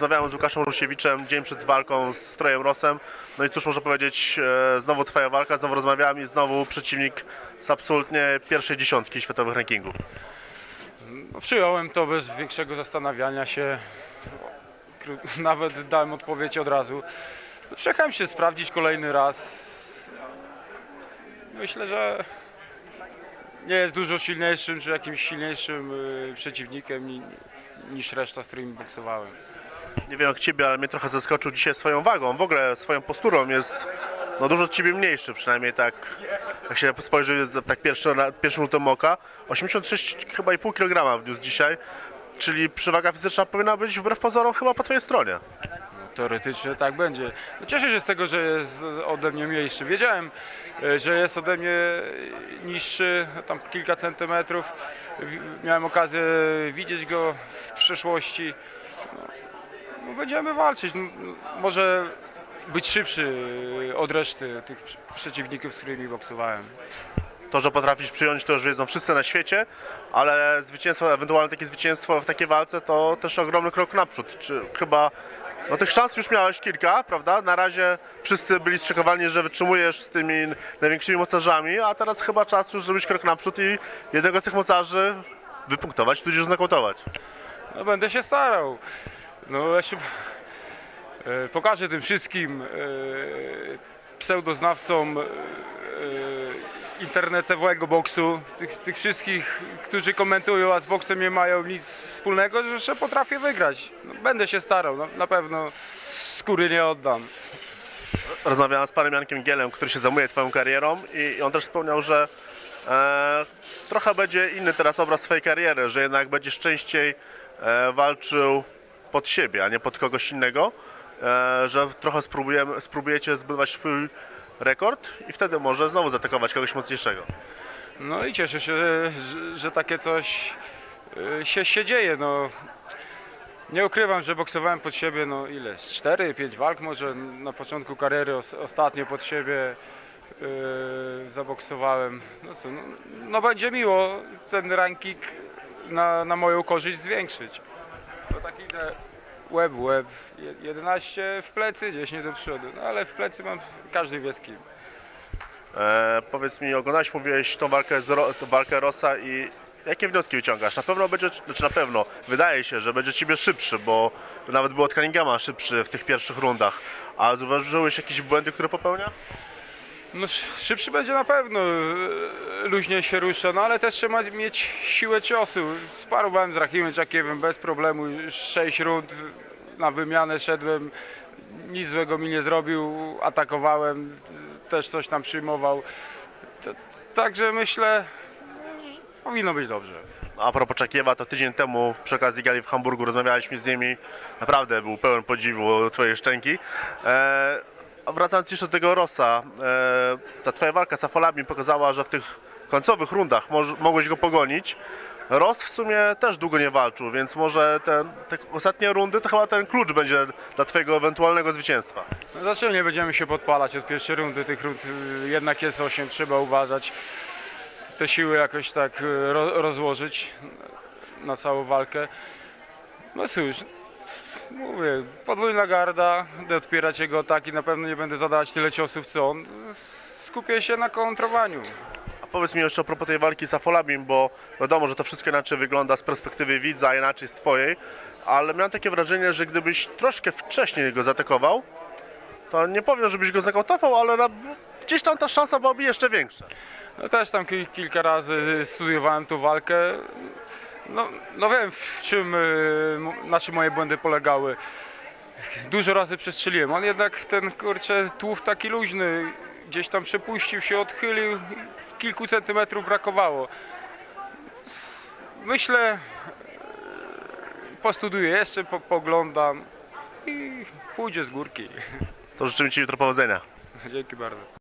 Rozmawiałem z Łukaszem Rusiewiczem dzień przed walką z Trojem Rosem. No i cóż można powiedzieć, e, znowu twoja walka, znowu rozmawiałem i znowu przeciwnik z absolutnie pierwszej dziesiątki światowych rankingów. No, Przyjąłem to bez większego zastanawiania się. Nawet dałem odpowiedź od razu. Przyjechałem się sprawdzić kolejny raz. Myślę, że nie jest dużo silniejszym czy jakimś silniejszym y, przeciwnikiem ni- niż reszta, z którymi boksowałem. Nie wiem jak ciebie, ale mnie trochę zaskoczył dzisiaj swoją wagą. W ogóle swoją posturą jest no, dużo od ciebie mniejszy, przynajmniej tak jak się spojrzy tak pierwszy, pierwszym rzutem oka. 86 chyba i pół kilograma wniósł dzisiaj, czyli przewaga fizyczna powinna być wbrew pozorom chyba po twojej stronie. Teoretycznie tak będzie. No cieszę się z tego, że jest ode mnie mniejszy. Wiedziałem, e, że jest ode mnie niższy, tam kilka centymetrów. Miałem okazję widzieć go w przeszłości. Będziemy walczyć. No, może być szybszy od reszty tych przeciwników, z którymi boksowałem. To, że potrafisz przyjąć, to już wiedzą wszyscy na świecie, ale zwycięstwo, ewentualne takie zwycięstwo w takiej walce to też ogromny krok naprzód. Czy chyba, no tych szans już miałeś kilka, prawda? Na razie wszyscy byli strzekowani, że wytrzymujesz z tymi największymi mocarzami, a teraz chyba czas już zrobić krok naprzód i jednego z tych mocarzy wypunktować, tudzież znakautować. No będę się starał. No ja się e, pokażę tym wszystkim e, pseudoznawcom e, internetowego boksu, tych, tych wszystkich, którzy komentują, a z boksem nie mają nic wspólnego, że potrafię wygrać. No, będę się starał, no, na pewno skóry nie oddam. Rozmawiałem z panem Jankiem Gielem, który się zajmuje twoją karierą i on też wspomniał, że e, trochę będzie inny teraz obraz twojej kariery, że jednak będziesz częściej e, walczył pod siebie, a nie pod kogoś innego, e, że trochę spróbujecie zbudować swój rekord i wtedy może znowu zaatakować kogoś mocniejszego. No i cieszę się, że, że takie coś y, się, się dzieje. No, nie ukrywam, że boksowałem pod siebie, no ile? 4-5 walk może na początku kariery, os, ostatnio pod siebie y, zaboksowałem. No co, no, no będzie miło ten ranking na, na moją korzyść zwiększyć. Tak idę łeb w łeb, Je- 11 w plecy, 10 do przodu, no ale w plecy mam każdy wie z kim. E, powiedz mi, oglądałeś, mówiłeś tą walkę, z tą walkę Rosa i jakie wnioski wyciągasz? Na pewno będzie, znaczy na pewno, wydaje się, że będzie ciebie szybszy, bo nawet był od Cunninghama szybszy w tych pierwszych rundach. A zauważyłeś jakieś błędy, które popełnia? No sz- szybszy będzie na pewno, e, luźniej się rusza, no ale też trzeba mieć siłę ciosu. Sparowałem z Rachimem Czakiewem bez problemu, już 6 rund na wymianę szedłem, nic złego mi nie zrobił, atakowałem, też coś tam przyjmował. Także myślę, że powinno być dobrze. A propos Czakiewa, to tydzień temu przy okazji gali w Hamburgu rozmawialiśmy z nimi. Naprawdę był pełen podziwu twojej szczęki. E, wracając jeszcze do tego Rosa, e, ta twoja walka z Afolabim pokazała, że w tych końcowych rundach moż, mogłeś go pogonić. Ross w sumie też długo nie walczył, więc może ten, te ostatnie rundy to chyba ten klucz będzie dla twojego ewentualnego zwycięstwa. No nie będziemy się podpalać od pierwszej rundy? Tych rund y, jednak jest 8, trzeba uważać. Te siły jakoś tak y, ro, rozłożyć na całą walkę. No cóż, mówię, podwójna garda, będę odpierać jego ataki, na pewno nie będę zadawać tyle ciosów co on. Skupię się na kontrowaniu. A powiedz mi jeszcze a propos tej walki z Afolabim, bo wiadomo, że to wszystko inaczej wygląda z perspektywy widza, a inaczej z twojej, ale miałem takie wrażenie, że gdybyś troszkę wcześniej go zaatakował, to nie powiem, żebyś go znakautował, ale na, gdzieś tam ta szansa byłaby jeszcze większa. No też tam ki- kilka razy studiowałem tą walkę. No, no wiem w czym, y, na czym moje błędy polegały. Dużo razy przestrzeliłem, on jednak ten kurczę tłów taki luźny, gdzieś tam przepuścił się, odchylił, kilku centymetrów brakowało. Myślę, postudiuję jeszcze, po, poglądam i pójdzie z górki. To życzymy Ci jutro powodzenia. Dzięki bardzo.